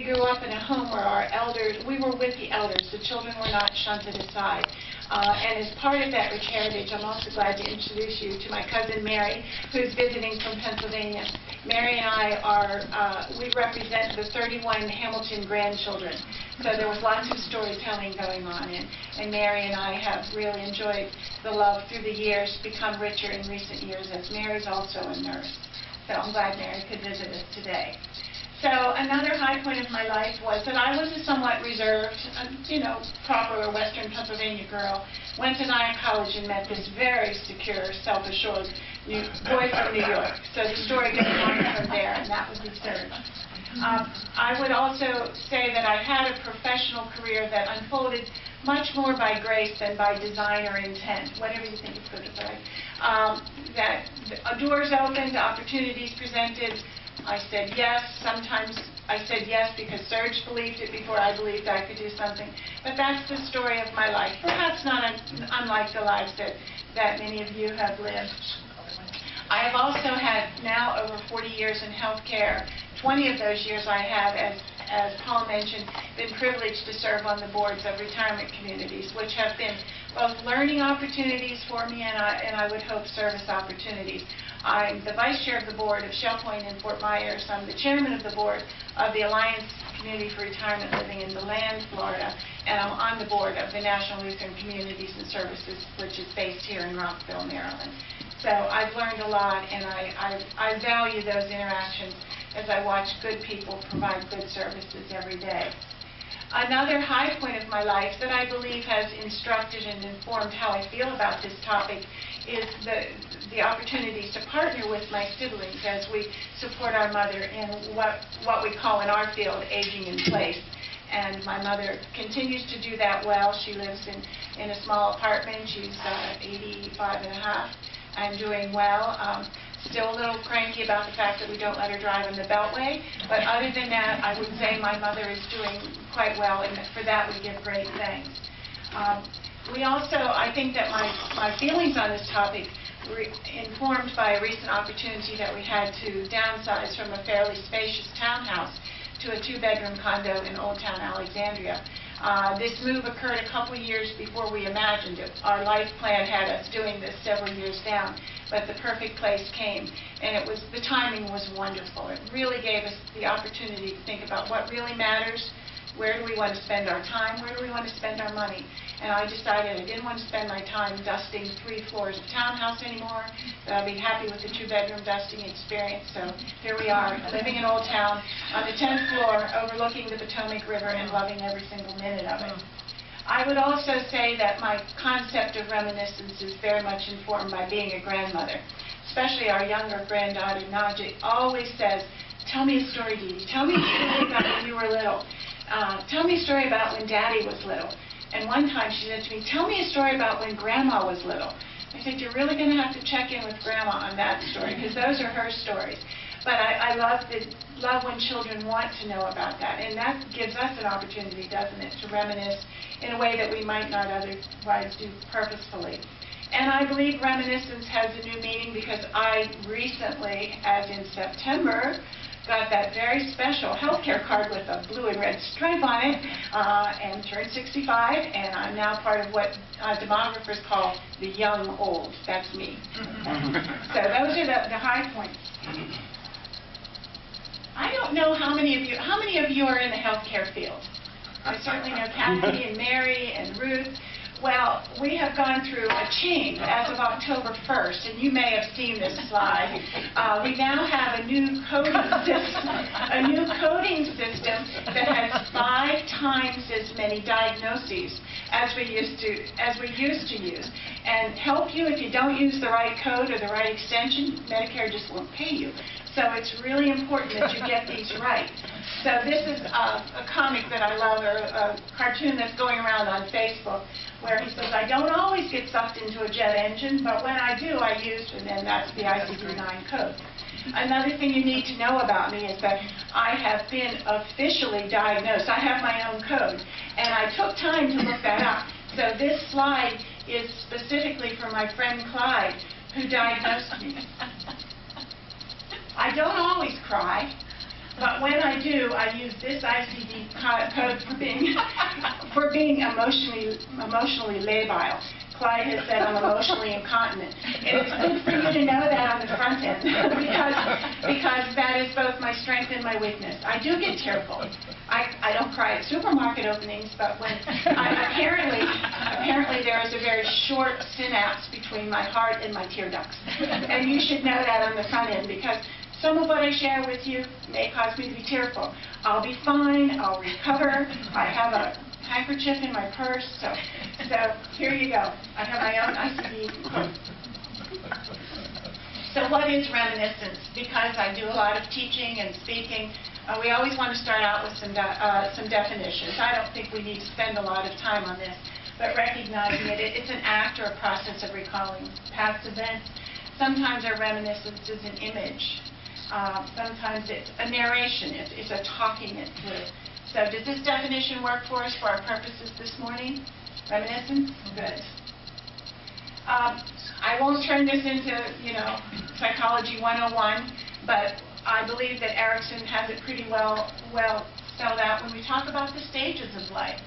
We grew up in a home where our elders, we were with the elders, the children were not shunted aside. Uh, and as part of that rich heritage, I'm also glad to introduce you to my cousin Mary, who's visiting from Pennsylvania. Mary and I are, uh, we represent the 31 Hamilton grandchildren. So there was lots of storytelling going on, and, and Mary and I have really enjoyed the love through the years, become richer in recent years, as Mary's also a nurse. So I'm glad Mary could visit us today. So another high point of my life was that I was a somewhat reserved, uh, you know, proper Western Pennsylvania girl. Went to Nyack College and met this very secure, self-assured boy from New York. So the story goes on from there, and that was absurd. Um, I would also say that I had a professional career that unfolded much more by grace than by design or intent, whatever you think is good or bad. Um, that doors opened, opportunities presented, I said yes. Sometimes I said yes because Serge believed it before I believed I could do something. But that's the story of my life. Perhaps not un unlike the lives that, that many of you have lived. I have also had now over 40 years in healthcare. 20 of those years I have, as, as Paul mentioned, been privileged to serve on the boards of retirement communities, which have been both learning opportunities for me and I, and I would hope service opportunities. I'm the vice chair of the board of Shell Point in Fort Myers. I'm the chairman of the board of the Alliance Community for Retirement Living in DeLand, Florida, and I'm on the board of the National Lutheran Communities and Services, which is based here in Rockville, Maryland. So I've learned a lot, and I, I, I value those interactions as I watch good people provide good services every day. Another high point of my life that I believe has instructed and informed how I feel about this topic is the, the opportunities to partner with my siblings as we support our mother in what, what we call in our field aging in place. And my mother continues to do that well. She lives in, in a small apartment. She's uh, 85 and a half and doing well. Um, still a little cranky about the fact that we don't let her drive in the Beltway. But other than that, I would say my mother is doing quite well, and for that we give great thanks. Um, we also, I think that my, my feelings on this topic were informed by a recent opportunity that we had to downsize from a fairly spacious townhouse to a two-bedroom condo in Old Town Alexandria. Uh, this move occurred a couple years before we imagined it. Our life plan had us doing this several years down, but the perfect place came, and it was the timing was wonderful. It really gave us the opportunity to think about what really matters, where do we want to spend our time? Where do we want to spend our money? And I decided I didn't want to spend my time dusting three floors of townhouse anymore, that I'd be happy with the two-bedroom dusting experience. So here we are, living in Old Town on the 10th floor, overlooking the Potomac River and loving every single minute of it. I would also say that my concept of reminiscence is very much informed by being a grandmother. Especially our younger granddaughter, Najee, always says, tell me a story, Dee. Tell me a story about when you were little uh, tell me a story about when Daddy was little. And one time she said to me, tell me a story about when Grandma was little. I said, you're really going to have to check in with Grandma on that story, because those are her stories. But I, I love, the, love when children want to know about that, and that gives us an opportunity, doesn't it, to reminisce in a way that we might not otherwise do purposefully. And I believe reminiscence has a new meaning because I recently, as in September, got that very special health care card with a blue and red stripe on it uh, and turned 65, and I'm now part of what uh, demographers call the young old. That's me. so those are the, the high points. I don't know how many of you, how many of you are in the healthcare field? I certainly know Kathy and Mary and Ruth. Well, we have gone through a change as of October 1st, and you may have seen this slide. Uh, we now have a new coding system, a new coding system that has five times as many diagnoses as we used to as we used to use, and help you if you don't use the right code or the right extension. Medicare just won't pay you. So it's really important that you get these right. So this is a, a comic that I love, or a cartoon that's going around on Facebook, where he says, I don't always get sucked into a jet engine, but when I do, I use, and then that's the ICD-9 code. Another thing you need to know about me is that I have been officially diagnosed. I have my own code, and I took time to look that up. So this slide is specifically for my friend Clyde, who diagnosed me. I don't always cry. But when I do, I use this ICD code for being, for being emotionally, emotionally labile. Clyde has said I'm emotionally incontinent. And it's good for you to know that on the front end, because, because that is both my strength and my weakness. I do get tearful. I, I don't cry at supermarket openings, but when, I, apparently, apparently there is a very short synapse between my heart and my tear ducts. And you should know that on the front end, because some of what I share with you may cause me to be tearful. I'll be fine, I'll recover, I have a handkerchief in my purse, so, so here you go. I have my own ICD. So what is reminiscence? Because I do a lot of teaching and speaking, uh, we always want to start out with some, de- uh, some definitions. I don't think we need to spend a lot of time on this, but recognizing it- it's an act or a process of recalling past events. Sometimes our reminiscence is an image. Uh, Sometimes it's a narration, it's it's a talking it through. So does this definition work for us for our purposes this morning? Reminiscence? Good. Um, I won't turn this into, you know, psychology 101, but I believe that Erikson has it pretty well, well spelled out when we talk about the stages of life.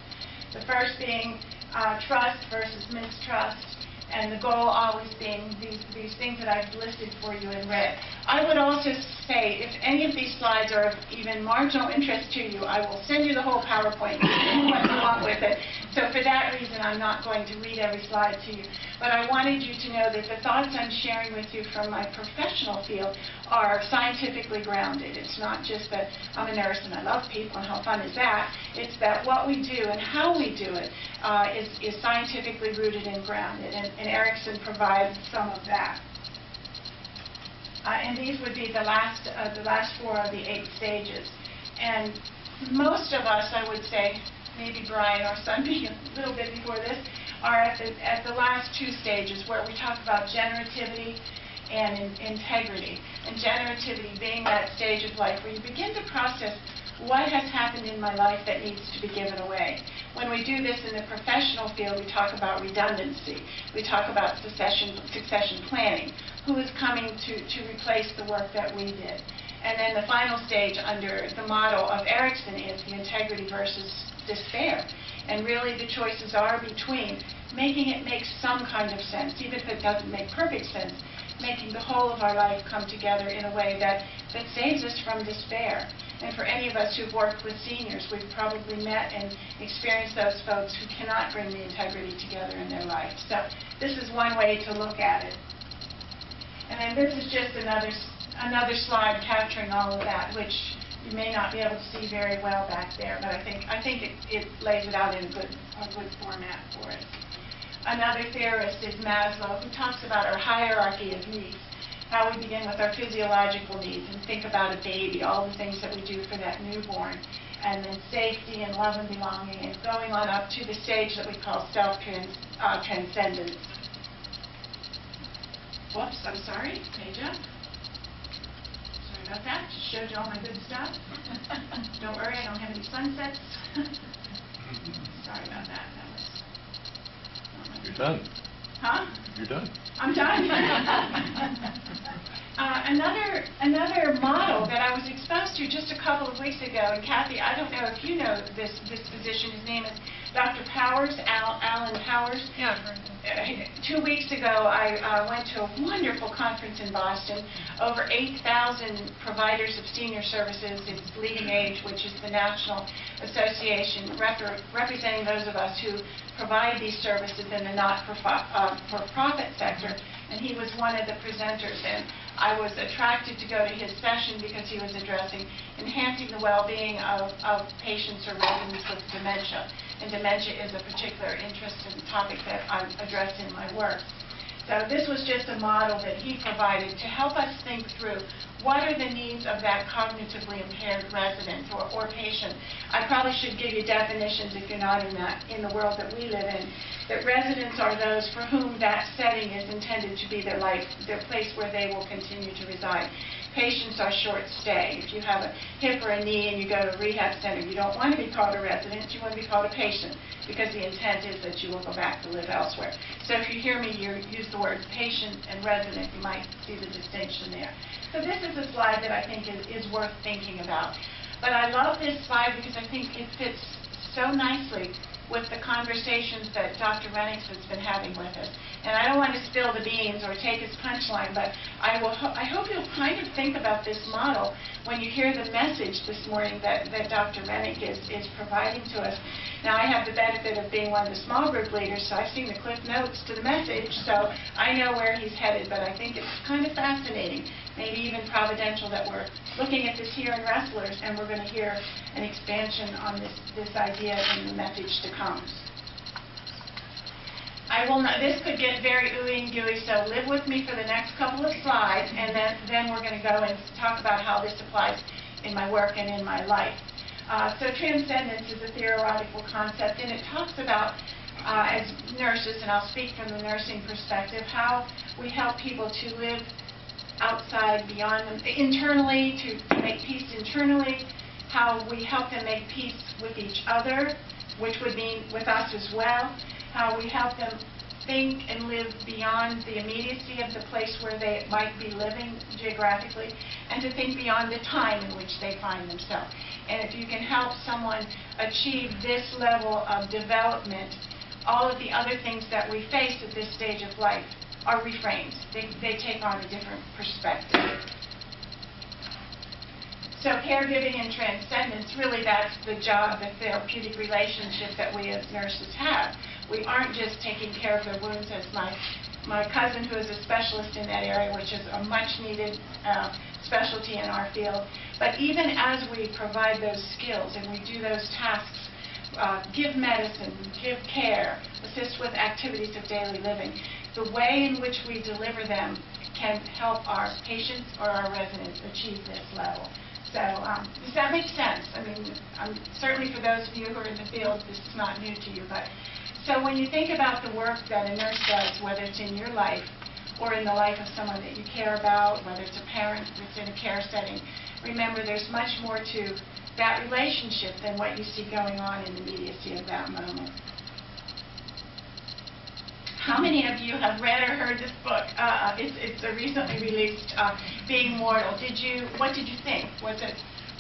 The first being uh, trust versus mistrust, and the goal always being these, these things that I've listed for you in red. I would also say, if any of these slides are of even marginal interest to you, I will send you the whole PowerPoint, what you want with it. So for that reason, I'm not going to read every slide to you. But I wanted you to know that the thoughts I'm sharing with you from my professional field are scientifically grounded. It's not just that I'm a nurse and I love people and how fun is that. It's that what we do and how we do it uh, is, is scientifically rooted and grounded. And, and Erikson provides some of that. Uh, and these would be the last, uh, the last four of the eight stages. And most of us, I would say, maybe Brian, or being a little bit before this, are at the, at the last two stages where we talk about generativity and in, integrity. And generativity being that stage of life where you begin to process what has happened in my life that needs to be given away. When we do this in the professional field, we talk about redundancy. We talk about succession, succession planning. Who is coming to, to replace the work that we did? And then the final stage under the model of Erikson is the integrity versus despair. And really the choices are between making it make some kind of sense, even if it doesn't make perfect sense, making the whole of our life come together in a way that, that saves us from despair. And for any of us who've worked with seniors, we've probably met and experienced those folks who cannot bring the integrity together in their life. So this is one way to look at it. And then this is just another, another slide capturing all of that, which you may not be able to see very well back there, but I think, I think it, it lays it out in a good, a good format for us. Another theorist is Maslow, who talks about our hierarchy of needs, how we begin with our physiological needs and think about a baby, all the things that we do for that newborn, and then safety and love and belonging, and going on up to the stage that we call self-transcendence. Uh, Whoops, I'm sorry, up. Sorry about that, just showed you all my good stuff. Don't worry, I don't have any sunsets. Sorry about that, that was... You're done. Huh? You're done. I'm done. Uh, Another, another model that I was exposed to just a couple of weeks ago, and Kathy, I don't know if you know this, this physician, his name is Dr. Powers, Al- Alan Powers. Yeah. Uh, Two weeks ago, I uh, went to a wonderful conference in Boston. Over 8,000 providers of senior services, it's LeadingAge, which is the national association rep- representing those of us who provide these services in the not-for-profit sector, and he was one of the presenters. And I was attracted to go to his session because he was addressing enhancing the well-being of of patients or residents with dementia. And dementia is a particular interest and topic that I address in my work. So this was just a model that he provided to help us think through what are the needs of that cognitively impaired resident or, or patient. I probably should give you definitions if you're not in that, in the world that we live in, that residents are those for whom that setting is intended to be their life, their place where they will continue to reside. Patients are short stay. If you have a hip or a knee and you go to a rehab center, you don't want to be called a resident, you want to be called a patient, because the intent is that you will go back to live elsewhere. So if you hear me use the words patient and resident, you might see the distinction there. So this is a slide that I think is, is worth thinking about. But I love this slide because I think it fits so nicely with the conversations that Dr. Renwicks has been having with us. And I don't want to spill the beans or take his punchline, but I will, ho- I hope you'll kind of think about this model when you hear the message this morning that, that Dr. Renwick is, is providing to us. Now, I have the benefit of being one of the small group leaders, so I've seen the cliff notes to the message, so I know where he's headed, but I think it's kind of fascinating, maybe even providential that we're looking at this here in Wrestlers, and we're going to hear an expansion on this, this idea in the message to come. I will not, this could get very ooey and gooey, so live with me for the next couple of slides, and then, then we're going to go and talk about how this applies in my work and in my life. Uh, So transcendence is a theoretical concept, and it talks about, uh, as nurses, and I'll speak from the nursing perspective, how we help people to live outside, beyond them, internally, to to make peace internally, how we help them make peace with each other, which would mean with us as well, how we help them think and live beyond the immediacy of the place where they might be living geographically, and to think beyond the time in which they find themselves. And if you can help someone achieve this level of development, all of the other things that we face at this stage of life are reframed. They, they take on a different perspective. So caregiving and transcendence, really that's the job, the therapeutic relationship that we as nurses have. We aren't just taking care of their wounds as my, my cousin who is a specialist in that area, which is a much needed uh, specialty in our field. But even as we provide those skills and we do those tasks, uh, give medicine, give care, assist with activities of daily living, the way in which we deliver them can help our patients or our residents achieve this level. So, um, does that make sense? I mean, um, certainly for those of you who are in the field, this is not new to you, but, so when you think about the work that a nurse does, whether it's in your life or in the life of someone that you care about, whether it's a parent that's in a care setting, remember, there's much more to that relationship than what you see going on in the immediacy of that moment. How many of you have read or heard this book? Uh, It's it's a recently released, uh, Being Mortal. Did you, what did you think? Was it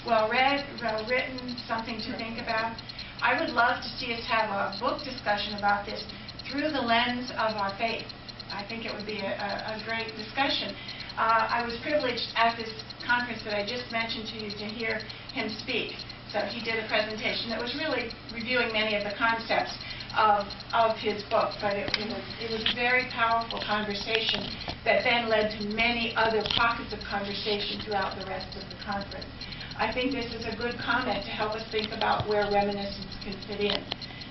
well-read, well-written, something to think about? I would love to see us have a book discussion about this through the lens of our faith. I think it would be a a- a great discussion. Uh, I was privileged at this conference that I just mentioned to you to hear him speak. So he did a presentation that was really reviewing many of the concepts of, of his book, but it it was, it was a very powerful conversation that then led to many other pockets of conversation throughout the rest of the conference. I think this is a good comment to help us think about where reminiscence can fit in.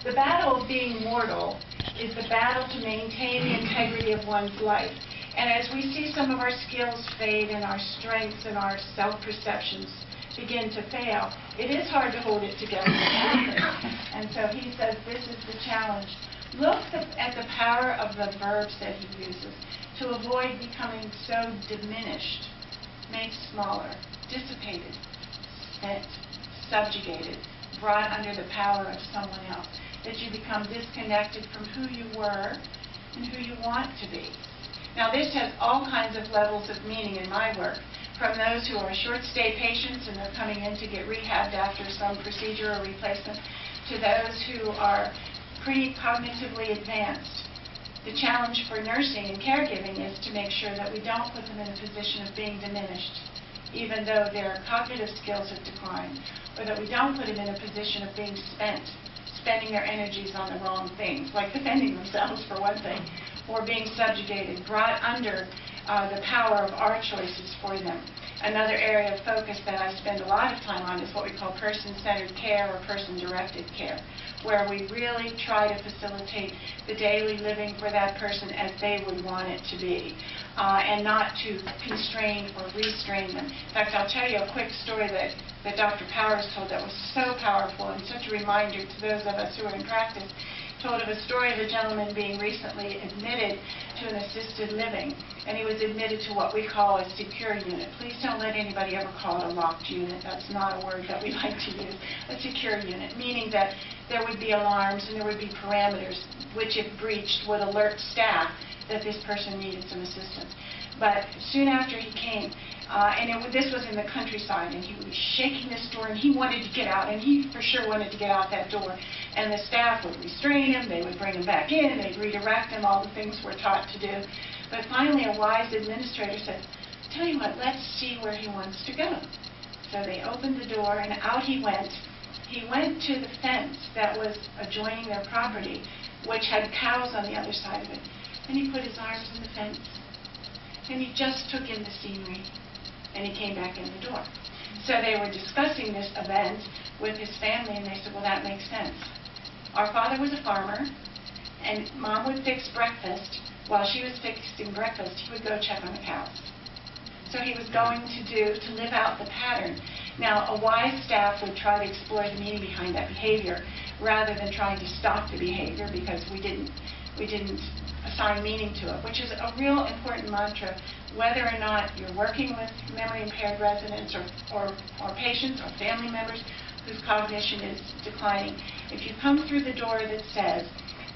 The battle of being mortal is the battle to maintain the integrity of one's life. And as we see some of our skills fade and our strengths and our self-perceptions begin to fail, it is hard to hold it together. And so he says this is the challenge. Look the- at the power of the verbs that he uses to avoid becoming so diminished, made smaller, dissipated, spent, subjugated, brought under the power of someone else, that you become disconnected from who you were and who you want to be. Now, this has all kinds of levels of meaning in my work, from those who are short-stay patients and they're coming in to get rehabbed after some procedure or replacement, to those who are pre-cognitively advanced. The challenge for nursing and caregiving is to make sure that we don't put them in a position of being diminished, even though their cognitive skills have declined, or that we don't put them in a position of being spent, spending their energies on the wrong things, like defending themselves for one thing, or being subjugated, brought under uh, the power of our choices for them. Another area of focus that I spend a lot of time on is what we call person-centered care or person-directed care, where we really try to facilitate the daily living for that person as they would want it to be, uh, and not to constrain or restrain them. In fact, I'll tell you a quick story that, that Dr. Powers told that was so powerful and such a reminder to those of us who are in practice told of a story of a gentleman being recently admitted to an assisted living, and he was admitted to what we call a secure unit. Please don't let anybody ever call it a locked unit. That's not a word that we like to use. A secure unit, meaning that there would be alarms and there would be parameters which, if breached, would alert staff that this person needed some assistance. But soon after he came, uh, and it, this was in the countryside, and he was shaking this door, and he wanted to get out, and he for sure wanted to get out that door. And the staff would restrain him, they would bring him back in, they'd redirect him, all the things we're taught to do. But finally, a wise administrator said, tell you what, let's see where he wants to go. So they opened the door, and out he went. He went to the fence that was adjoining their property, which had cows on the other side of it, and he put his arms in the fence, and he just took in the scenery, and he came back in the door. So they were discussing this event with his family, and they said, well, that makes sense. Our father was a farmer, and mom would fix breakfast. While she was fixing breakfast, he would go check on the cows. So he was going to do, to live out the pattern. Now, a wise staff would try to explore the meaning behind that behavior rather than trying to stop the behavior because we didn't, we didn't assign meaning to it, which is a real important mantra, whether or not you're working with memory impaired residents or, or, or patients or family members whose cognition is declining. If you come through the door that says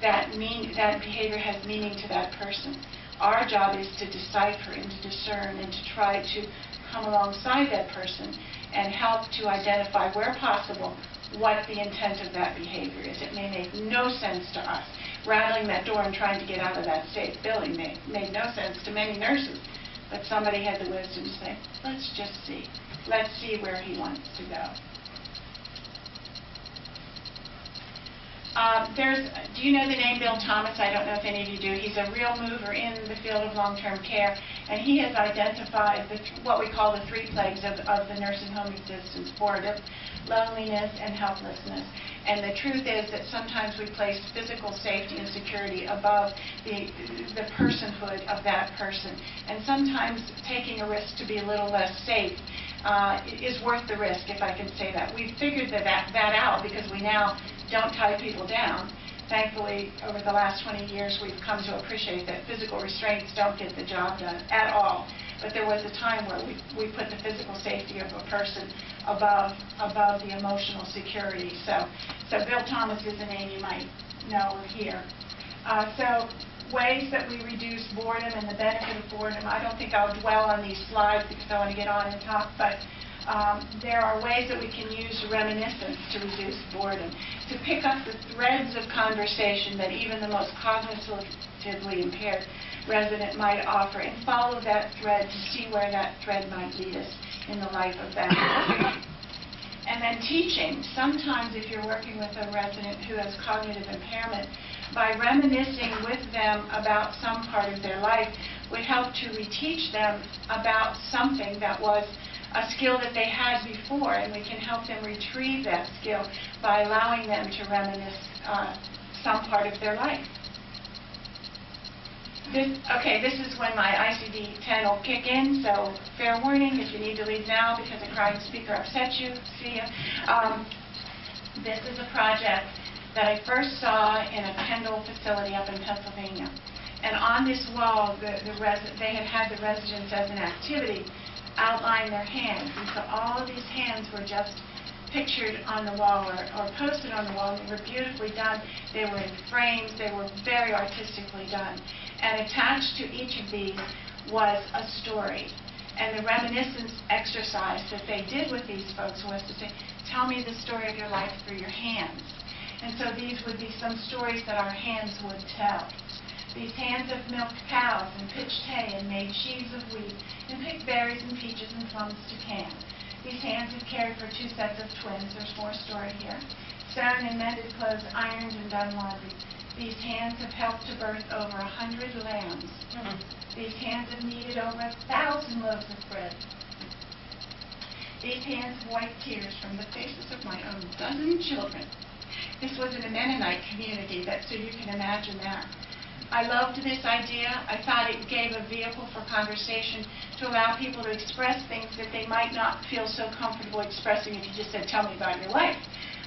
that mean, that behavior has meaning to that person, our job is to decipher and to discern and to try to come alongside that person and help to identify where possible what the intent of that behavior is. It may make no sense to us. Rattling that door and trying to get out of that state building made, made no sense to many nurses. But somebody had the wisdom to say, let's just see. Let's see where he wants to go. Uh, There's, do you know the name Bill Thomas? I don't know if any of you do. He's a real mover in the field of long-term care, and he has identified the what we call the three plagues of of the nursing home existence, boredom, loneliness, and helplessness. And the truth is that sometimes we place physical safety and security above the the personhood of that person. And sometimes taking a risk to be a little less safe uh, is worth the risk, if I can say that. We've figured that that that out because we now don't tie people down. Thankfully, over the last 20 years, we've come to appreciate that physical restraints don't get the job done at all. But there was a time where we we put the physical safety of a person above above the emotional security. So so Bill Thomas is a name you might know or hear. Uh, So ways that we reduce boredom and the benefit of boredom, I don't think I'll dwell on these slides because I want to get on and talk, but um, there are ways that we can use reminiscence to reduce boredom, to pick up the threads of conversation that even the most cognitively impaired resident might offer and follow that thread to see where that thread might lead us in the life of that person. And then teaching, sometimes if you're working with a resident who has cognitive impairment, by reminiscing with them about some part of their life would help to reteach them about something that was a skill that they had before, and we can help them retrieve that skill by allowing them to reminisce uh, some part of their life. This, okay, this is when my ICD-10 will kick in, so fair warning if you need to leave now because a crying speaker upset you. See ya. Um, this is a project that I first saw in a Kendal facility up in Pennsylvania. And on this wall, the, the they had had the residents as an activity outline their hands. And so all of these hands were just pictured on the wall or, or posted on the wall. They were beautifully done. They were in frames. They were very artistically done. And attached to each of these was a story. And the reminiscence exercise that they did with these folks was to say, tell me the story of your life through your hands. And so these would be some stories that our hands would tell. These hands have milked cows and pitched hay and made sheaves of wheat and picked berries and peaches and plums to can. These hands have cared for two sets of twins, there's more story here, sewn and mended clothes, ironed and done laundry. These hands have helped to birth over a hundred lambs. These hands have kneaded over a thousand loaves of bread. These hands have wiped tears from the faces of my own dozen children. This was in a Mennonite community, that, so you can imagine that. I loved this idea. I thought it gave a vehicle for conversation to allow people to express things that they might not feel so comfortable expressing if you just said, tell me about your life.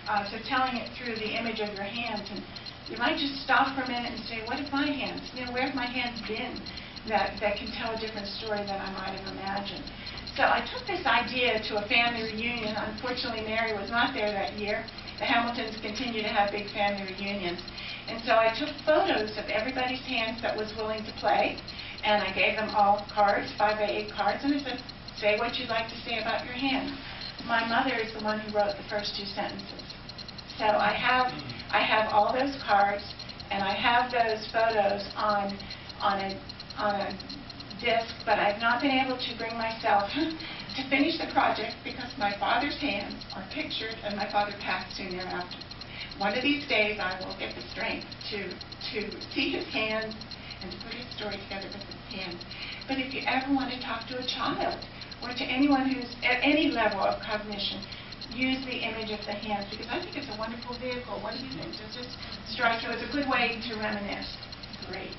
Uh, so telling it through the image of your hands. And you might just stop for a minute and say, what have my hands, you know, where have my hands been that, that can tell a different story than I might have imagined. So I took this idea to a family reunion. Unfortunately, Mary was not there that year. The Hamiltons continue to have big family reunions. And so I took photos of everybody's hands that was willing to play, and I gave them all cards, five by eight cards, and I said, say what you'd like to say about your hands. My mother is the one who wrote the first two sentences. So I have, I have all those cards, and I have those photos on, on a, on a disc, but I've not been able to bring myself to finish the project because my father's hands are pictured, and my father passed soon thereafter. One of these days, I will get the strength to, to see his hands and to put his story together with his hands. But if you ever want to talk to a child, or to anyone who's at any level of cognition, use the image of the hands, because I think it's a wonderful vehicle. What do you think? Does this strike you as a good way to reminisce? Great.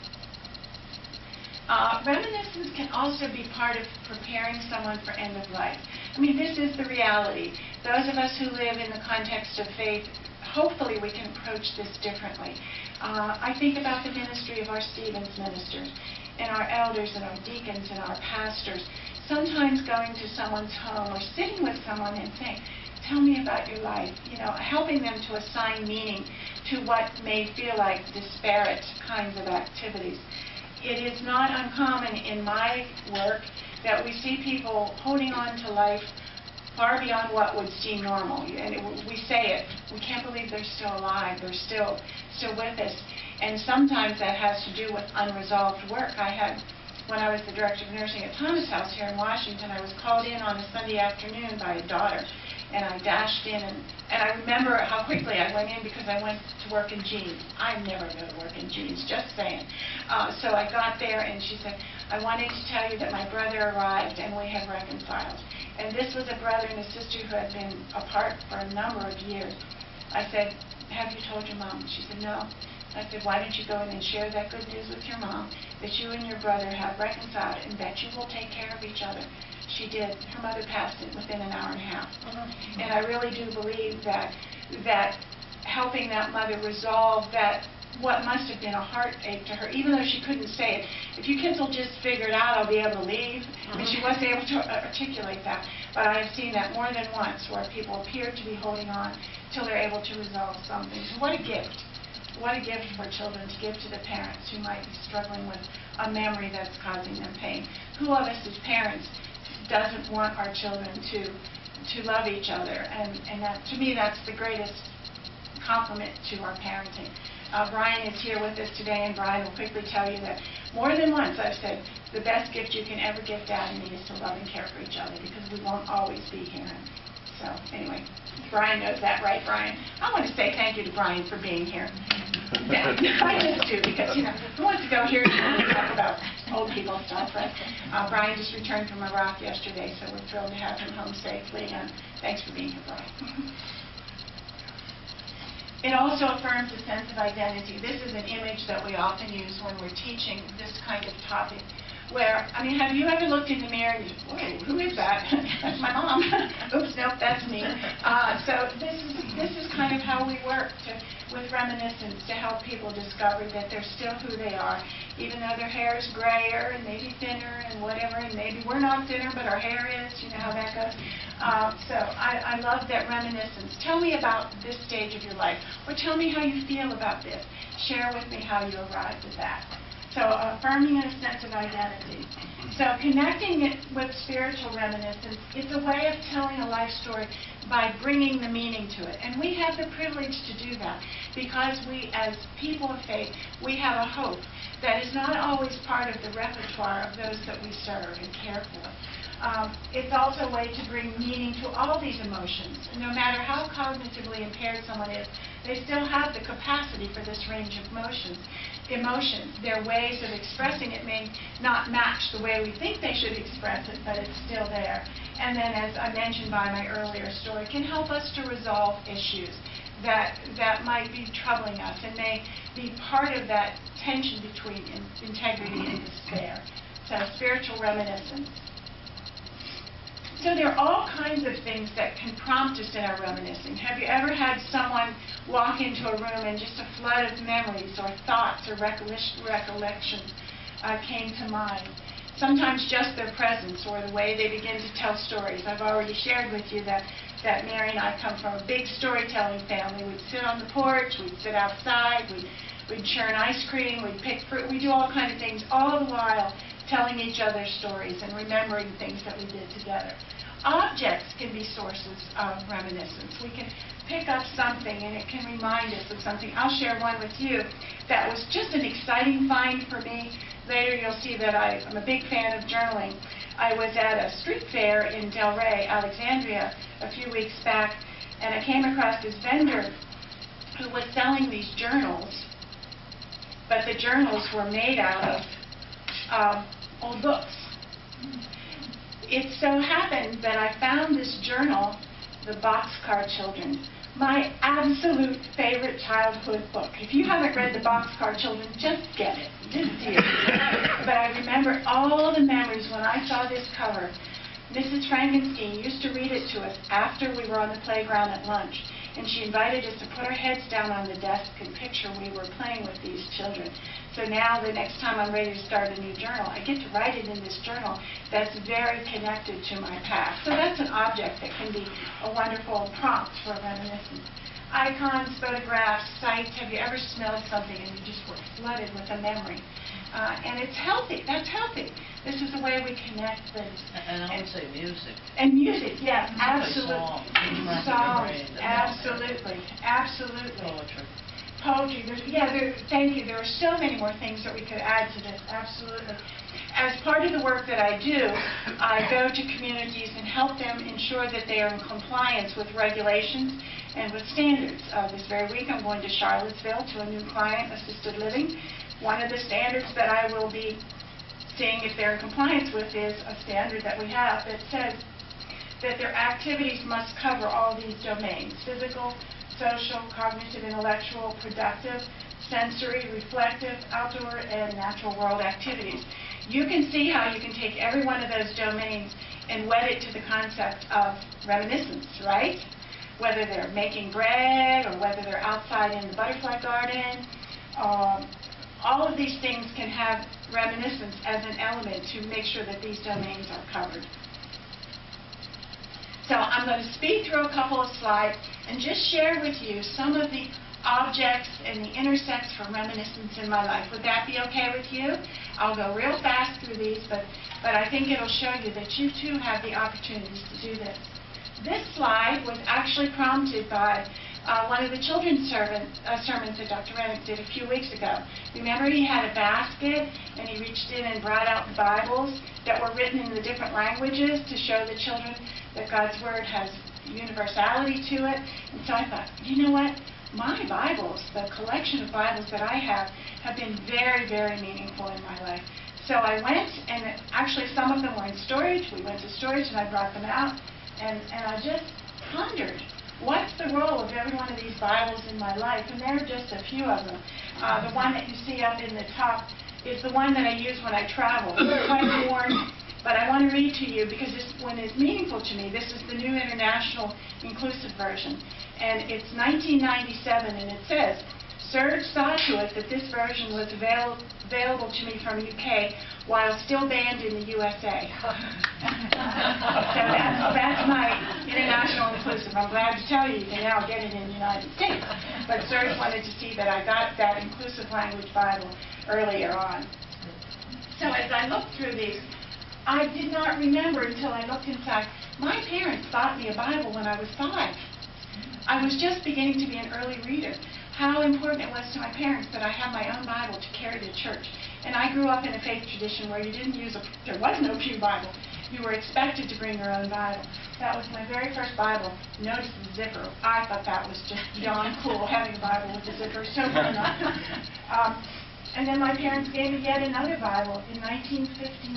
Uh, reminiscence can also be part of preparing someone for end of life. I mean, this is the reality. Those of us who live in the context of faith, hopefully we can approach this differently. Uh, I think about the ministry of our Stevens ministers and our elders and our deacons and our pastors. Sometimes going to someone's home or sitting with someone and saying, tell me about your life, you know, helping them to assign meaning to what may feel like disparate kinds of activities it is not uncommon in my work that we see people holding on to life far beyond what would seem normal. And it, we say it, we can't believe they're still alive, they're still, still with us. And sometimes that has to do with unresolved work. I had, when I was the director of nursing at Thomas House here in Washington, I was called in on a Sunday afternoon by a daughter and I dashed in, and, and I remember how quickly I went in because I went to work in jeans. I never go to work in jeans, just saying. Uh, so I got there, and she said, I wanted to tell you that my brother arrived, and we have reconciled. And this was a brother and a sister who had been apart for a number of years. I said, have you told your mom? She said, no. I said, why don't you go in and share that good news with your mom, that you and your brother have reconciled, and that you will take care of each other she did. Her mother passed it within an hour and a half. Mm-hmm. And I really do believe that, that helping that mother resolve that, what must have been a heartache to her, even though she couldn't say it. If you kids will just figure it out, I'll be able to leave. Mean, she Mm-hmm. wasn't able to articulate that. But I have seen that more than once, where people appear to be holding on till they're able to resolve something. So what a gift. What a gift for children to give to the parents who might be struggling with a memory that's causing them pain. Who of us as parents doesn't want our children to to love each other? And, and that, to me, that's the greatest compliment to our parenting. Uh, Brian is here with us today, and Brian will quickly tell you that more than once I've said the best gift you can ever give Dad and me is to love and care for each other because we won't always be here. So anyway, Brian knows that, right, Brian? I want to say thank you to Brian for being here. I just do because you know who wants to go here and talk about old people stuff? But uh, Brian just returned from Iraq yesterday, so we're thrilled to have him home safely. And thanks for being here, Brian. It also affirms a sense of identity. This is an image that we often use when we're teaching this kind of topic, where, I mean, have you ever looked in the mirror and you, whoa, who is that? that's my mom. Oops, nope, that's me. Uh, so this is, this is kind of how we work to, with reminiscence to help people discover that they're still who they are, even though their hair is grayer and maybe thinner and whatever, and maybe we're not thinner, but our hair is, you know how that goes. Uh, so I, I love that reminiscence. Tell me about this stage of your life, or tell me how you feel about this. Share with me how you arrived at that. So affirming a sense of identity. So connecting it with spiritual reminiscence, it's a way of telling a life story by bringing the meaning to it. And we have the privilege to do that because we, as people of faith, we have a hope that is not always part of the repertoire of those that we serve and care for. Um, it's also a way to bring meaning to all these emotions. No matter how cognitively impaired someone is, they still have the capacity for this range of emotions. Emotions, their ways of expressing it may not match the way we think they should express it, but it's still there. And then, as I mentioned by my earlier story, can help us to resolve issues that that might be troubling us and may be part of that tension between in, integrity and despair. So spiritual reminiscence. So there are all kinds of things that can prompt us in our reminiscing. Have you ever had someone walk into a room and just a flood of memories or thoughts or recollections uh, came to mind? Sometimes just their presence or the way they begin to tell stories. I've already shared with you that that Mary and I come from a big storytelling family. We'd sit on the porch, we'd sit outside, we'd, we'd churn ice cream, we'd pick fruit, we do all kinds of things, all the while telling each other stories and remembering things that we did together. Objects can be sources of reminiscence. We can pick up something and it can remind us of something. I'll share one with you that was just an exciting find for me. Later you'll see that I, I'm a big fan of journaling. I was at a street fair in Del Ray, Alexandria, a few weeks back, and I came across this vendor who was selling these journals, but the journals were made out of um, old books. It so happened that I found this journal, The Boxcar Children, my absolute favorite childhood book. If you haven't read The Boxcar Children, just get it. Just do it. but I remember all the memories when I saw this cover. Mrs. Frankenstein used to read it to us after we were on the playground at lunch, and she invited us to put our heads down on the desk and picture we were playing with these children. So now the next time I'm ready to start a new journal, I get to write it in this journal that's very connected to my past. So that's an object that can be a wonderful prompt for reminiscence. Icons, photographs, sights, have you ever smelled something and you just were flooded with a memory? Uh, and it's healthy, that's healthy. This is the way we connect things. And I would say music. And music, yeah, absolutely. song, Songs, absolutely, absolutely. Poetry. Poetry, there's, yeah, there, thank you, there are so many more things that we could add to this, absolutely. As part of the work that I do, I go to communities and help them ensure that they are in compliance with regulations and with standards. Uh, This very week, I'm going to Charlottesville to a new client, assisted living. One of the standards that I will be seeing if they're in compliance with is a standard that we have that says that their activities must cover all these domains, physical, social, cognitive, intellectual, productive, sensory, reflective, outdoor, and natural world activities. You can see how you can take every one of those domains and wed it to the concept of reminiscence, right? Whether they're making bread, or whether they're outside in the butterfly garden, um, all of these things can have reminiscence as an element to make sure that these domains are covered. So I'm going to speed through a couple of slides and just share with you some of the objects and the intersects for reminiscence in my life. Would that be okay with you? I'll go real fast through these, but, but I think it'll show you that you too have the opportunities to do this. This slide was actually prompted by uh, one of the children's servant, uh, sermons that Dr. Renwick did a few weeks ago. Remember he had a basket and he reached in and brought out the Bibles that were written in the different languages to show the children that God's Word has universality to it. And so I thought, you know what? My Bibles, the collection of Bibles that I have, have been very, very meaningful in my life. So I went, and actually some of them were in storage. We went to storage, and I brought them out, and, and I just pondered, what's the role of every one of these Bibles in my life? And there are just a few of them. Uh, the one that you see up in the top is the one that I use when I travel. It's quite worn, but I want to read to you because this one is meaningful to me. This is the New International Inclusive Version, and it's 1997, and it says, Serge saw to it that this version was avail available to me from UK while still banned in the USA. so that's, that's my international inclusive. I'm glad to tell you you can now get it in the United States. But Serge wanted to see that I got that inclusive language Bible earlier on. So as I looked through these, I did not remember until I looked inside. My parents bought me a Bible when I was five. I was just beginning to be an early reader. How important it was to my parents that I had my own Bible to carry to church. And I grew up in a faith tradition where you didn't use a, there was no pew Bible. You were expected to bring your own Bible. That was my very first Bible. Notice the zipper. I thought that was just beyond cool, having a Bible with a zipper. So fun. um, and then my parents gave me yet another Bible in 1959.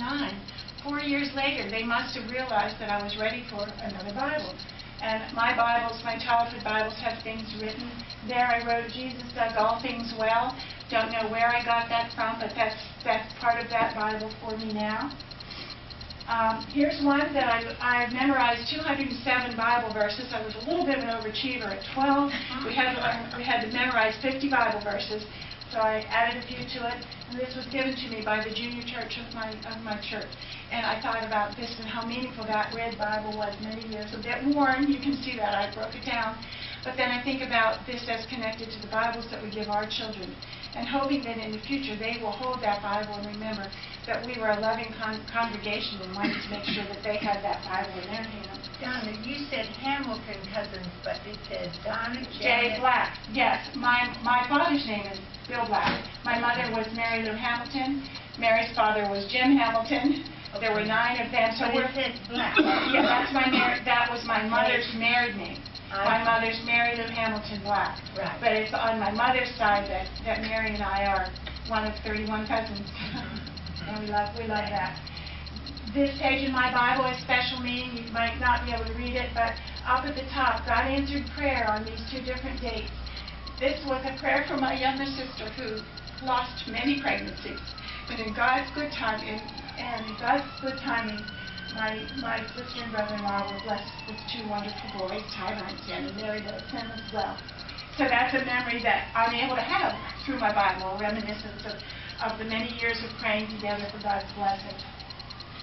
Four years later, they must have realized that I was ready for another Bible. And my Bibles, my childhood Bibles, have things written. There I wrote, Jesus does all things well. Don't know where I got that from, but that's, that's part of that Bible for me now. Um, here's one that I, I memorized 207 Bible verses. I was a little bit of an overachiever at 12. We had we had to memorize 50 Bible verses. So I added a few to it, and this was given to me by the junior church of my, of my church. And I thought about this and how meaningful that red Bible was many years, a bit worn, you can see that, I broke it down. But then I think about this as connected to the Bibles that we give our children, and hoping that in the future, they will hold that Bible and remember that we were a loving con- congregation and wanted to make sure that they had that Bible in their hands. Donna, you said Hamilton cousins, but it said Donna, Jay Janet. Black, yes. My, my father's name is Bill Black. My mother was Mary Lou Hamilton. Mary's father was Jim Hamilton. There were nine of them, so But we're... it said Black. Yeah, that's my, mar- that was my mother's married name. My mother's Mary Lou Hamilton Black. Right. But it's on my mother's side that, that Mary and I are one of 31 cousins. And we love, we love that. This page in my Bible has special meaning. You might not be able to read it, but up at the top, God answered prayer on these two different dates. This was a prayer for my younger sister who lost many pregnancies. But in God's good timing, and God's good timing, my, my sister and brother-in-law were blessed with two wonderful boys, Tyler and Mary does them as well. So that's a memory that I'm able to have through my Bible, reminiscence of, of the many years of praying together for God's blessing.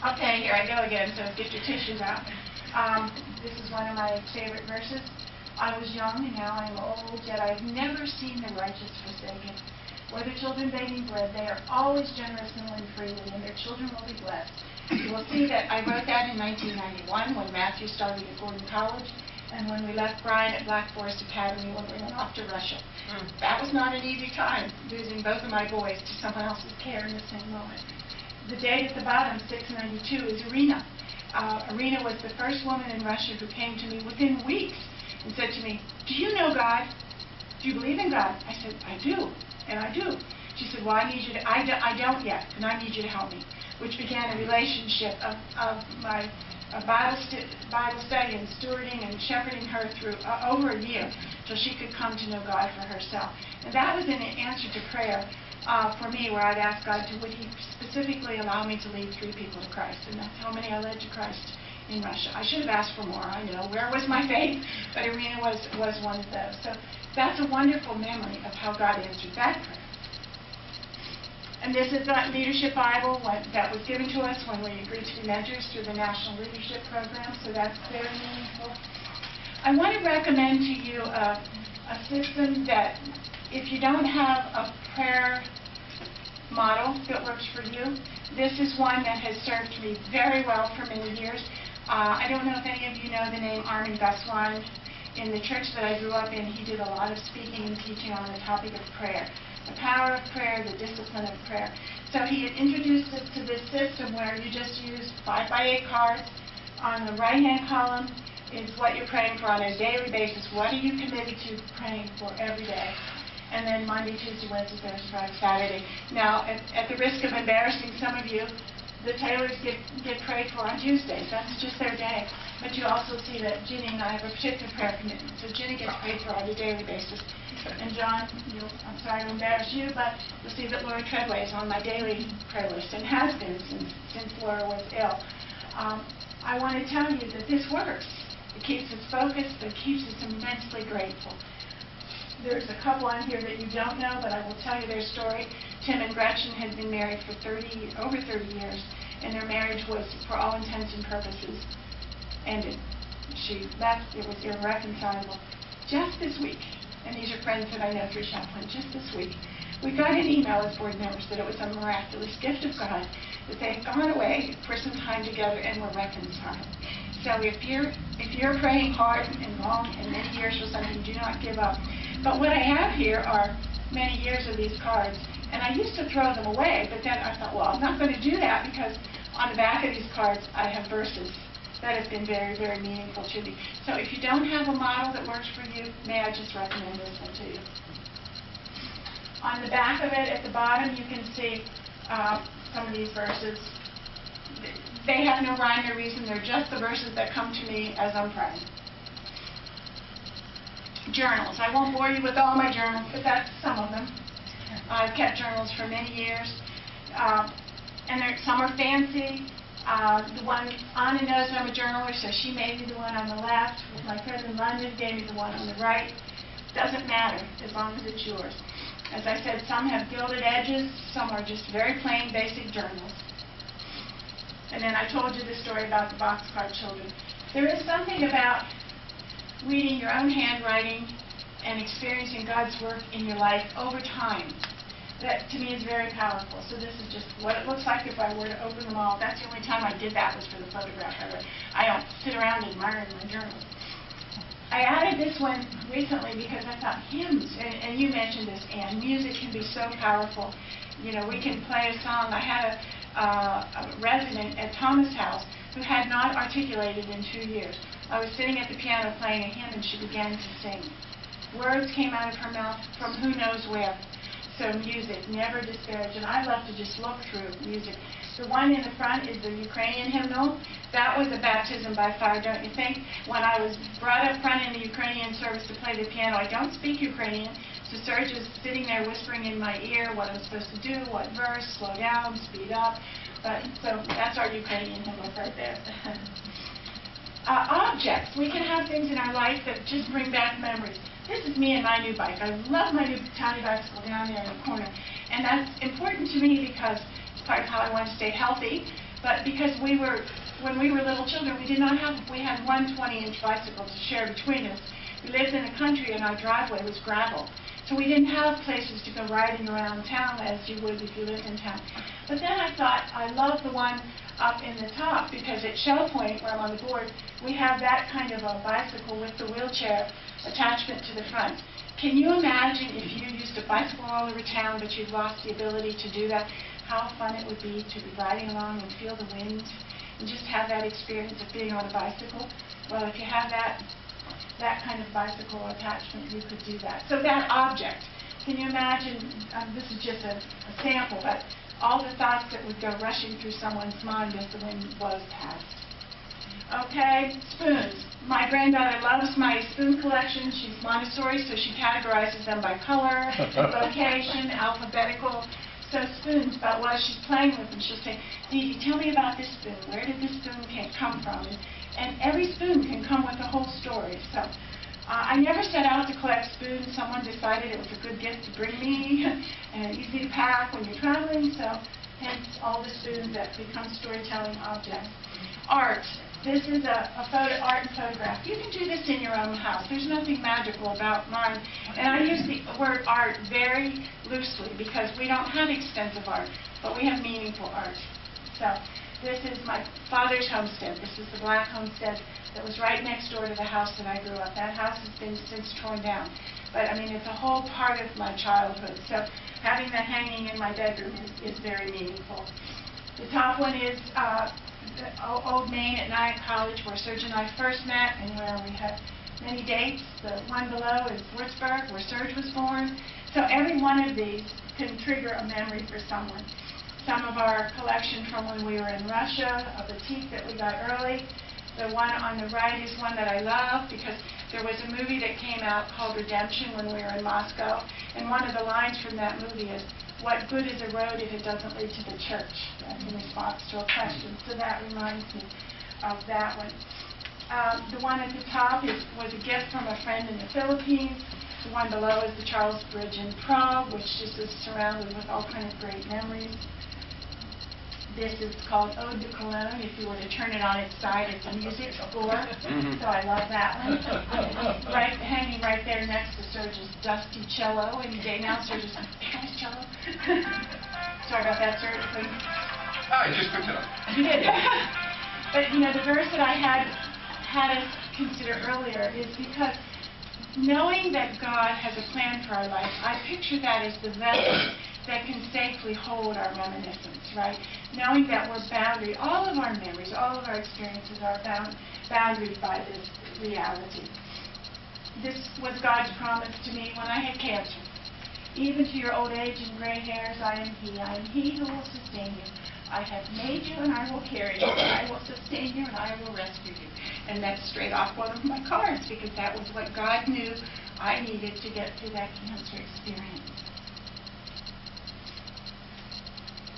Okay, here I go again, so get your tissues out. Um, this is one of my favorite verses. I was young and now I am old, yet I have never seen the righteous forsaken, or the children begging bread. They are always generous and live freely, and their children will be blessed. You will see that I wrote that in 1991 when Matthew started at Gordon College, and when we left Brian at Black Forest Academy when we went off to Russia. Mm. That was not an easy time, losing both of my boys to someone else's care in the same moment. The date at the bottom, 692, is Irina. Uh, Irina was the first woman in Russia who came to me within weeks and said to me, do you know God? Do you believe in God? I said, I do, and I do. She said, well, I need you to, I, do, I don't yet, and I need you to help me, which began a relationship of, of my uh, Bible, stu- Bible study and stewarding and shepherding her through uh, over a year till she could come to know God for herself. And that was in answer to prayer uh, for me, where I'd ask God to, would He specifically allow me to lead three people to Christ? And that's how many I led to Christ in Russia. I should have asked for more, I know. Where was my faith? But Irina was, was one of those. So that's a wonderful memory of how God answered that prayer. And this is that leadership Bible what- that was given to us when we agreed to be mentors through the National Leadership Program, so that's very meaningful. I want to recommend to you a, a system that, if you don't have a prayer model that works for you, this is one that has served me very well for many years. Uh, I don't know if any of you know the name Armin Gesswein. In the church that I grew up in, he did a lot of speaking and teaching on the topic of prayer, the power of prayer, the discipline of prayer. So he had introduced us to this system where you just use five by eight cards. On the right-hand column is what you're praying for on a daily basis. What are you committed to praying for every day? And then Monday, Tuesday, Wednesday, Thursday, Friday, Saturday. Now, at, at the risk of embarrassing some of you, the Taylors get, get prayed for on Tuesdays. That's just their day. But you also see that Ginny and I have a particular prayer commitment. So Ginny gets prayed for on a daily basis. And John, I'm sorry to embarrass you, but you'll see that Laura Treadway is on my daily prayer list and has been since, since Laura was ill. Um, I want to tell you that this works. It keeps us focused. It keeps us immensely grateful. There's a couple on here that you don't know, but I will tell you their story. Tim and Gretchen had been married for 30, over 30 years, and their marriage was, for all intents and purposes, ended. She left, it was irreconcilable. Just this week, and these are friends that I know through Chaplain, just this week, we got an email as board members that it was a miraculous gift of God, that they had gone away for some time together and were reconciled. So if you're, if you're praying hard and long and many years for something, do not give up. But what I have here are many years of these cards, and I used to throw them away, but then I thought, well, I'm not going to do that because on the back of these cards, I have verses that has been very, very meaningful to me. So if you don't have a model that works for you, may I just recommend this one to you? On the back of it, at the bottom, you can see uh, some of these verses. They have no rhyme or reason, they're just the verses that come to me as I'm praying. Journals. I won't bore you with all my journals, but that's some of them. I've kept journals for many years. Uh, and some are fancy. Uh, the one, Anna knows I'm a journaler, so she made me the one on the left. My friend in London gave me the one on the right. Doesn't matter, as long as it's yours. As I said, some have gilded edges, some are just very plain, basic journals. And then I told you the story about the boxcar children. There is something about reading your own handwriting and experiencing God's work in your life over time that to me is very powerful. So this is just what it looks like if I were to open them all. That's the only time I did that was for the photograph. I, wrote. I don't sit around admiring my journals. I added this one recently because I thought hymns, and, and you mentioned this, Anne, music can be so powerful. You know, we can play a song. I had a, uh, a resident at Thomas House who had not articulated in two years. I was sitting at the piano playing a hymn and she began to sing. Words came out of her mouth from who knows where. So music, never disparage. And I love to just look through music. The one in the front is the Ukrainian hymnal. That was a baptism by fire, don't you think? When I was brought up front in the Ukrainian service to play the piano, I don't speak Ukrainian. So Serge is sitting there whispering in my ear what I'm supposed to do, what verse, slow down, speed up. But so that's our Ukrainian hymnal right there. uh, objects. We can have things in our life that just bring back memories. This is me and my new bike. I love my new tiny bicycle down there in the corner. And that's important to me because it's part of how I want to stay healthy, but because we were, when we were little children, we did not have, we had one 20-inch bicycle to share between us. We lived in the country and our driveway was gravel. So we didn't have places to go riding around town as you would if you lived in town. But then I thought, I love the one up in the top because at Shell Point, where I'm on the board, we have that kind of a bicycle with the wheelchair attachment to the front. Can you imagine if you used to bicycle all over town but you'd lost the ability to do that, how fun it would be to be riding along and feel the wind and just have that experience of being on a bicycle? Well, if you have that, that kind of bicycle attachment, you could do that. So that object, can you imagine, um, this is just a, a sample, but all the thoughts that would go rushing through someone's mind as the wind blows past. Okay, spoons. My granddaughter loves my spoon collection. She's Montessori, so she categorizes them by color, location, alphabetical. So spoons, but while she's playing with them, she'll say, Dee, tell me about this spoon. Where did this spoon come from? And, and every spoon can come with a whole story. So uh, I never set out to collect spoons. Someone decided it was a good gift to bring me and easy to pack when you're traveling. So hence all the spoons that become storytelling objects. Art. This is a, a photo, art and photograph. You can do this in your own house. There's nothing magical about mine. And I use the word art very loosely because we don't have extensive art, but we have meaningful art. So this is my father's homestead. This is the black homestead that was right next door to the house that I grew up. That house has been since torn down. But I mean, it's a whole part of my childhood. So having that hanging in my bedroom is, is very meaningful. The top one is uh, Old Main at Nyack College, where Serge and I first met, and where we had many dates. The one below is Würzburg, where Serge was born. So every one of these can trigger a memory for someone. Some of our collection from when we were in Russia, a boutique that we got early. The one on the right is one that I love because there was a movie that came out called Redemption when we were in Moscow, and one of the lines from that movie is, what good is a road if it doesn't lead to the church? In response to a question. So that reminds me of that one. Um, the one at the top is, was a gift from a friend in the Philippines. The one below is the Charles Bridge in Prague, which just is surrounded with all kinds of great memories. This is called Ode to Cologne. If you were to turn it on its side, it's a music score. Mm-hmm. So I love that one. right, hanging right there next to Serge's dusty cello. Any day now, Serge's nice cello. Sorry about that, Serge. Please. Ah, I just picked it up. Did. but you know, the verse that I had had us consider earlier is because knowing that God has a plan for our life, I picture that as the vessel that can safely hold our reminiscence, right? Knowing that we're boundary, all of our memories, all of our experiences are bound, boundaried by this reality. This was God's promise to me when I had cancer. Even to your old age and gray hairs, I am He. I am He who will sustain you. I have made you and I will carry you. I will sustain you and I will rescue you. And that's straight off one of my cards because that was what God knew I needed to get through that cancer experience.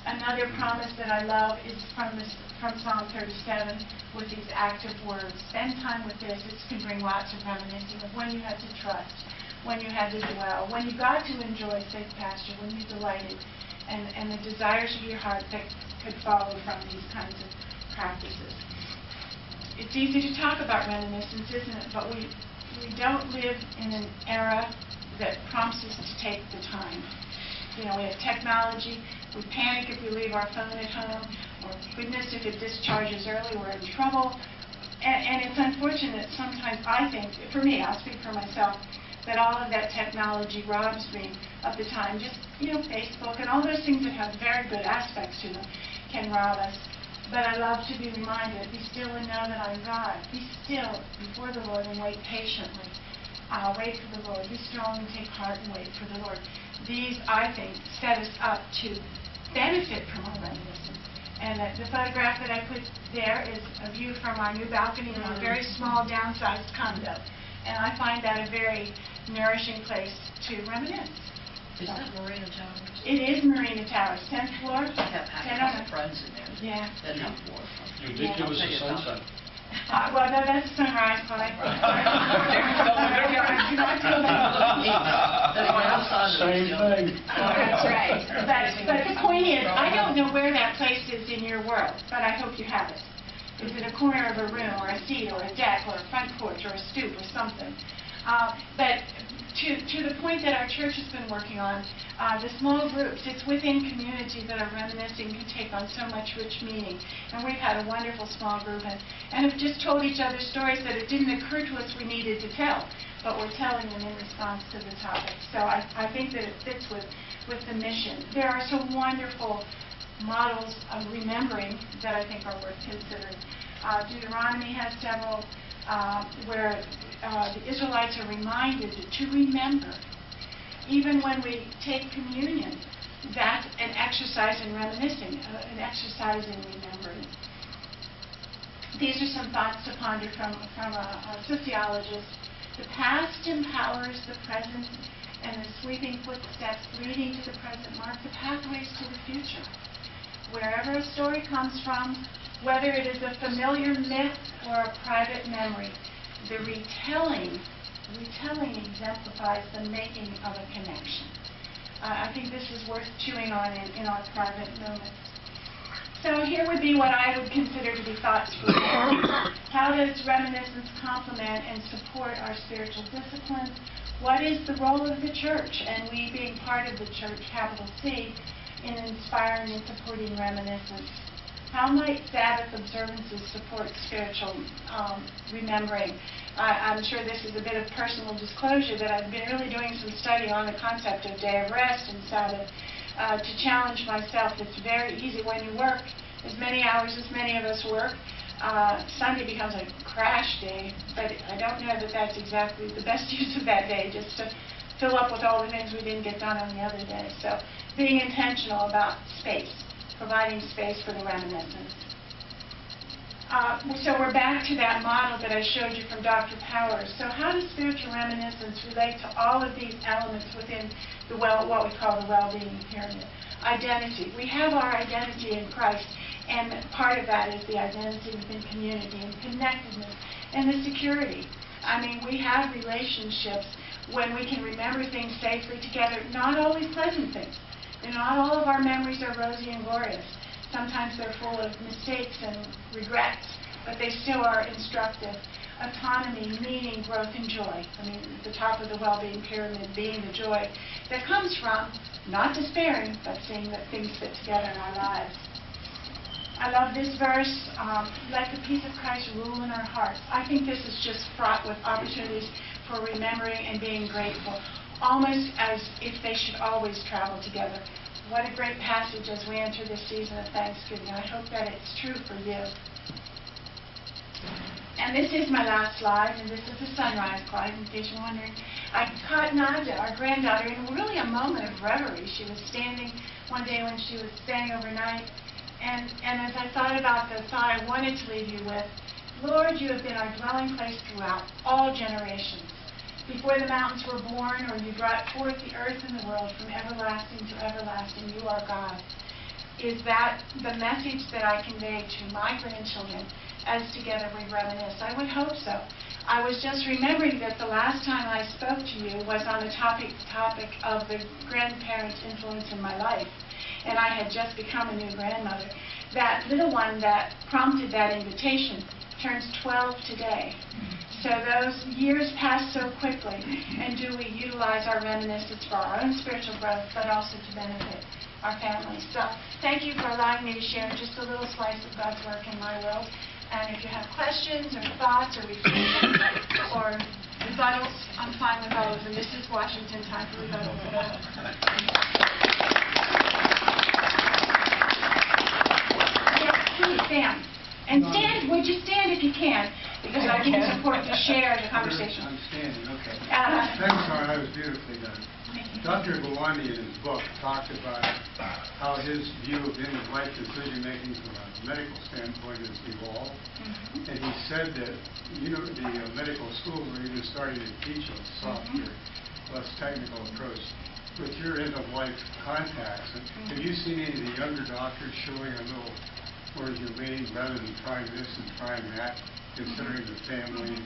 Another promise that I love is from this, from Psalm 37 with these active words. Spend time with this. It can bring lots of reminiscing of when you had to trust, when you had to dwell, when you got to enjoy safe pasture, when you delighted, and, and the desires of your heart that could follow from these kinds of practices. It's easy to talk about reminiscence, isn't it? But we, we don't live in an era that prompts us to take the time. You know, we have technology, we panic if we leave our phone at home, or goodness, if it discharges early, we're in trouble. And, and it's unfortunate sometimes, I think, for me, I'll speak for myself, that all of that technology robs me of the time. Just, you know, Facebook and all those things that have very good aspects to them can rob us. But I love to be reminded, be still and know that I'm God. Be still before the Lord and wait patiently. Uh, wait for the Lord. Be strong and take heart and wait for the Lord. These, I think, set us up to benefit from our reminiscence. And uh, the photograph that I put there is a view from our new balcony in a very small downsized condo. And I find that a very nourishing place to reminisce. Is that Marina Towers? It is Marina Towers, 10th floor. I have had 10 a on the- friends in there Yeah. that have more fun. You did give us a sunset. Uh, Well, no, that's sunrise, but I... That's why outside of the Same thing. That's right. But, but the point is, I don't know where that place is in your world, but I hope you have it. Is it a corner of a room, or a seat, or a deck, or a front porch, or a stoop, or something? Uh, But to, to the point that our church has been working on, uh, the small groups, it's within communities that are reminiscing can take on so much rich meaning. And we've had a wonderful small group, and, and have just told each other stories that it didn't occur to us we needed to tell, but we're telling them in response to the topic. So I, I think that it fits with, with the mission. There are some wonderful models of remembering that I think are worth considering. Uh, Deuteronomy has several uh, where uh, the Israelites are reminded to remember. Even when we take communion, that's an exercise in reminiscing, uh, an exercise in remembering. These are some thoughts to ponder from, from a, a sociologist. The past empowers the present, and the sweeping footsteps leading to the present mark the pathways to the future. Wherever a story comes from, whether it is a familiar myth or a private memory, the retelling, retelling exemplifies the making of a connection. Uh, I think this is worth chewing on in, in our private moments. So here would be what I would consider to be thoughts for. How does reminiscence complement and support our spiritual disciplines? What is the role of the church, and we being part of the church, capital C, in inspiring and supporting reminiscence? How might Sabbath observances support spiritual um, remembering? I, I'm sure this is a bit of personal disclosure that I've been really doing some study on the concept of day of rest and Sabbath uh, to challenge myself. It's very easy when you work as many hours as many of us work. Uh, Sunday becomes a crash day, but I don't know that that's exactly the best use of that day, just to fill up with all the things we didn't get done on the other day. So being intentional about space, providing space for the reminiscence. Uh, so we're back to that model that I showed you from Dr. Powers. So how does spiritual reminiscence relate to all of these elements within the well, what we call the well-being pyramid? Identity. We have our identity in Christ, and part of that is the identity within community and connectedness and the security. I mean, we have relationships when we can remember things safely together, not always pleasant things. And not all of our memories are rosy and glorious. Sometimes they're full of mistakes and regrets, but they still are instructive. Autonomy, meaning, growth, and joy. I mean, at the top of the well-being pyramid being the joy that comes from not despairing, but seeing that things fit together in our lives. I love this verse, um, let the peace of Christ rule in our hearts. I think this is just fraught with opportunities for remembering and being grateful, almost as if they should always travel together. What a great passage as we enter this season of Thanksgiving. I hope that it's true for you. And this is my last slide, and this is the sunrise slide, in case you're wondering. I caught Nadia, our granddaughter, in really a moment of reverie. She was standing one day when she was staying overnight, and, and as I thought about the thought I wanted to leave you with, Lord, you have been our dwelling place throughout all generations. Before the mountains were born, or you brought forth the earth and the world from everlasting to everlasting, you are God. Is that the message that I convey to my grandchildren as together we reminisce? I would hope so. I was just remembering that the last time I spoke to you was on the topic, topic of the grandparents' influence in my life, and I had just become a new grandmother. That little one that prompted that invitation turns 12 today. So those years pass so quickly, and do we utilize our reminiscence for our own spiritual growth, but also to benefit our families? So thank you for allowing me to share just a little slice of God's work in my world. And if you have questions or thoughts or reflections or rebuttals, I'm fine with those. And this is Washington, time for rebuttal. Yes, please stand. And stand, would you stand if you can? Because I think it's important to share the conversation. I'm standing, okay. Uh, Thanks, Laura, that was beautifully done. Dr. Gawande in his book talked about how his view of end-of-life decision-making from a medical standpoint has evolved. Mhm. And he said that, you know, the uh, medical schools are even starting to teach a softer, less technical approach. With your end-of-life contacts, and have you seen any of the younger doctors showing a little, where's your waiting, rather than trying this and trying that, considering the family,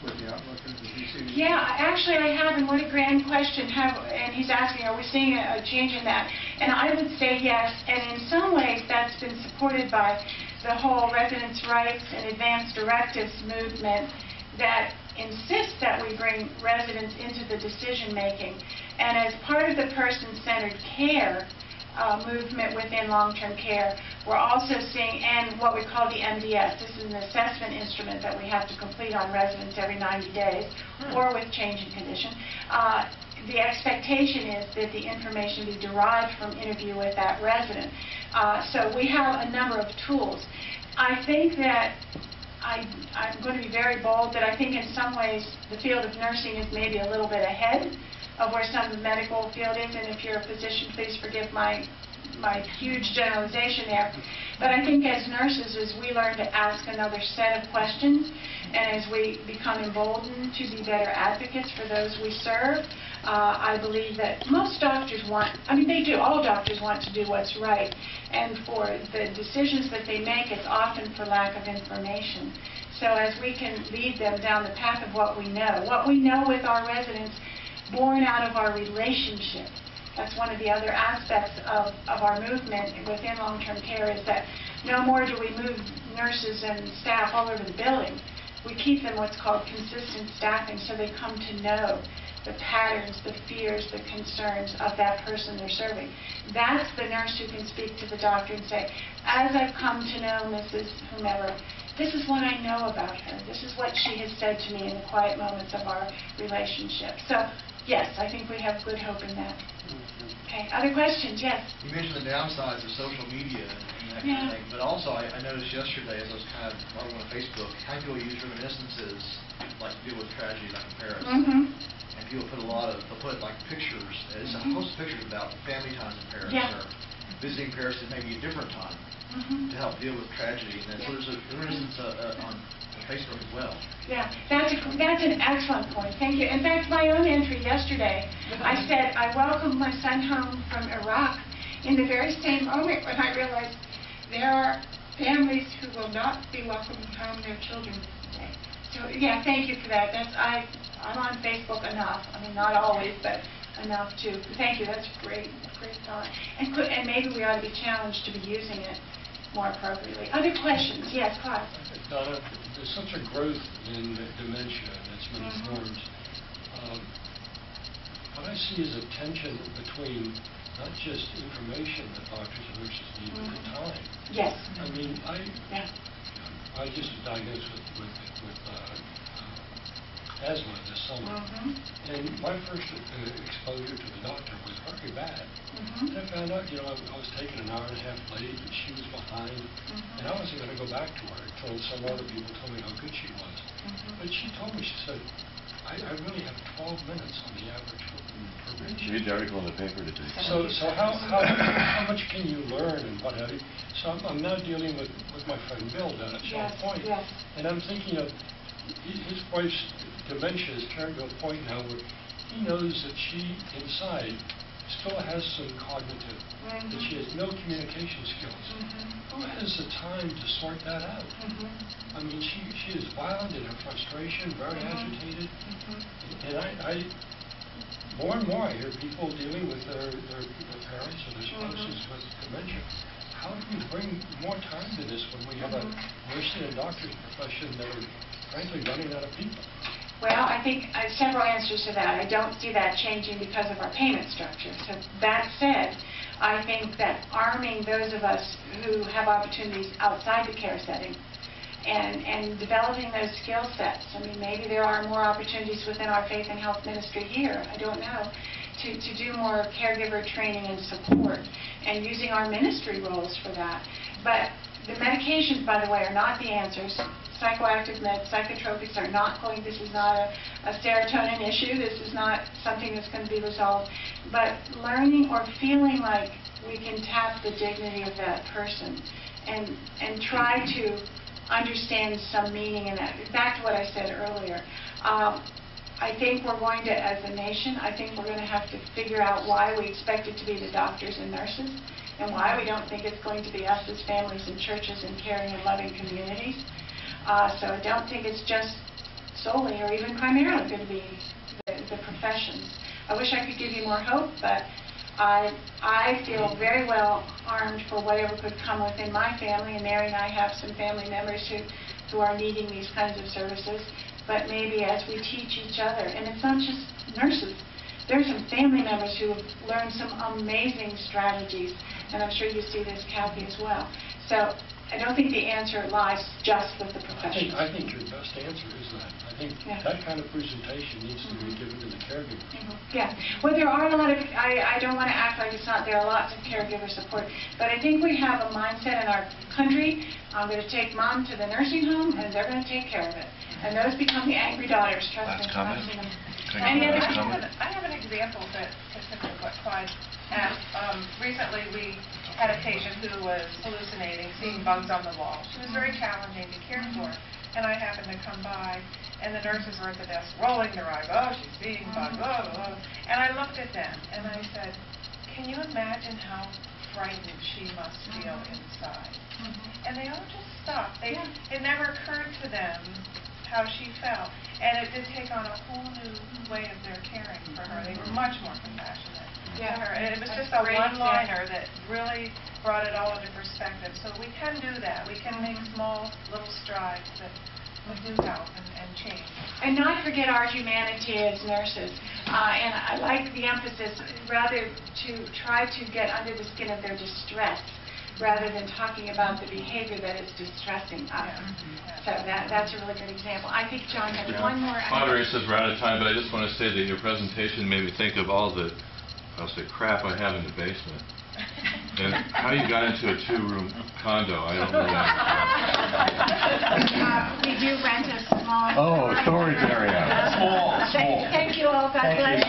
what the outlook you seen? any- Yeah, actually I have, and what a grand question. Have, and he's asking, are we seeing a, a change in that? And I would say yes, and in some ways that's been supported by the whole residents' rights and advanced directives movement that insists that we bring residents into the decision-making. And as part of the person-centered care, uh, movement within long-term care. We're also seeing, and what we call the MDS, this is an assessment instrument that we have to complete on residents every 90 days, or with change in condition. Uh, The expectation is that the information be derived from interview with that resident. Uh, So we have a number of tools. I think that I, I'm going to be very bold that I think in some ways the field of nursing is maybe a little bit ahead of where some of the medical field is, and if you're a physician, please forgive my, my huge generalization there. But I think as nurses, as we learn to ask another set of questions, and as we become emboldened to be better advocates for those we serve, uh, I believe that most doctors want, I mean, they do, all doctors want to do what's right. And for the decisions that they make, it's often for lack of information. So as we can lead them down the path of what we know, what we know with our residents, born out of our relationship. That's one of the other aspects of, of our movement within long-term care is that no more do we move nurses and staff all over the building. We keep them what's called consistent staffing so they come to know the patterns, the fears, the concerns of that person they're serving. That's the nurse who can speak to the doctor and say, as I've come to know Mrs. whomever, this is what I know about her. This is what she has said to me in the quiet moments of our relationship. So, yes, I think we have good hope in that. Okay, other questions? Yes? You mentioned the downsides of social media and that kind Yeah. of thing, but also I I noticed yesterday as I was kind of following on Facebook, how people use reminiscences like to deal with tragedy like in Paris. Mm-hmm. And people put a lot of, they'll put like pictures, it's a Mhm. host of pictures about family times in Paris Yeah. or visiting Paris at maybe a different time Mm-hmm. to help deal with tragedy. And then so there's a reminiscence uh, uh, on Well. Yeah, that's, a, that's an excellent point. Thank you. In fact, my own entry yesterday, I said, I welcomed my son home from Iraq in the very same moment when I realized there are families who will not be welcoming home their children today. So, yeah, thank you for that. That's, I, I'm on Facebook enough. I mean, not always, but enough to, thank you, that's great, great thought. And could, and maybe we ought to be challenged to be using it more appropriately. Other questions? Yes, Clive? Donna, there's such a growth in dementia that's been Mhm. formed. Um, What I see is a tension between not just information that doctors and nurses need, but the Mhm. time. Yes. I mean, I, Yeah. I just diagnosed with, with, with uh, asthma this summer. Mhm. And my first uh, exposure to the doctor was very bad. Mhm. And I found out, you know, I I was taking an hour and a half late, and she was behind, Mhm. and I wasn't going to go back to her until some other people told me how good she was. Mhm. But she told me, she said, I, I really have 12 minutes on the average for, per Read patient. the article in the paper today. So, so how, how, how much can you learn and what have you? So I'm, I'm now dealing with, with my friend Bill down at Shell Yes, Point. yes. And I'm thinking of, his wife's dementia has turned to a point now where he knows that she inside still has some cognitive, that she has no communication skills. Mm-hmm. Who has the time to sort that out? Mm-hmm. I mean, she, she is violent in her frustration, very mm-hmm. agitated. And I, I, more and more, I hear people dealing with their, their their parents or their spouses with dementia. How do we bring more time to this when we have a nursing and doctor's profession that are frankly running out of people? Well, I think I have several answers to that. I don't see that changing because of our payment structure. So that said, I think that arming those of us who have opportunities outside the care setting and, and developing those skill sets, I mean, maybe there are more opportunities within our faith and health ministry here, I don't know, to, to do more caregiver training and support, and using our ministry roles for that. But the medications, by the way, are not the answers. Psychoactive meds, psychotropics are not going, this is not a a serotonin issue, this is not something that's going to be resolved. But learning or feeling like we can tap the dignity of that person and, and try to understand some meaning in that. Back to what I said earlier. Um, I think we're going to, as a nation, I think we're going to have to figure out why we expect it to be the doctors and nurses, and why we don't think it's going to be us as families and churches and caring and loving communities. Uh, So I don't think it's just solely or even primarily going to be the the professions. I wish I could give you more hope, but I, I feel very well armed for whatever could come within my family, and Mary and I have some family members who, who are needing these kinds of services, but maybe as we teach each other, and it's not just nurses, there are some family members who have learned some amazing strategies, and I'm sure you see this, Kathy, as well. So I don't think the answer lies just with the I think. I think your best answer is that. I think Yeah. that kind of presentation needs to be Mhm. given to the caregiver. Yeah, well, there are a lot of, I, I don't want to act like it's not, there are lots of caregiver support, but I think we have a mindset in our country, I'm going to take mom to the nursing home, and they're going to take care of it. And those become the angry daughters, trust me. Last comment? I've them. Can I Any get other last I have an- I have an example that, consistent with what Clyde asked. Um, Recently, we had a patient who was hallucinating, seeing bugs on the wall. She was very challenging to care for, and I happened to come by, and the nurses were at the desk rolling their eyes, oh, she's seeing bugs, oh, oh, oh. And I looked at them, and I said, can you imagine how frightened she must feel mm-hmm. inside? Mm-hmm. And they all just stopped. They, it never occurred to them how she felt. And it did take on a whole new way of their caring for her. They were much more compassionate to Yeah. her. And it was That's just a one-liner that really brought it all into perspective. So we can do that. We can make small little strides that that do help and, and change. And not forget our humanity as nurses. Uh, And I like the emphasis, rather to try to get under the skin of their distress, rather than talking about the behavior that is distressing us. So that, that's a really good example. I think John has one more. Moderator says we're out of time, but I just want to say that your presentation made me think of all the, I'll say crap I have in the basement. And how you got into a two-room condo, I don't really understand. Uh, We do rent a small... Oh, storage area. Thank- Thank you all, God bless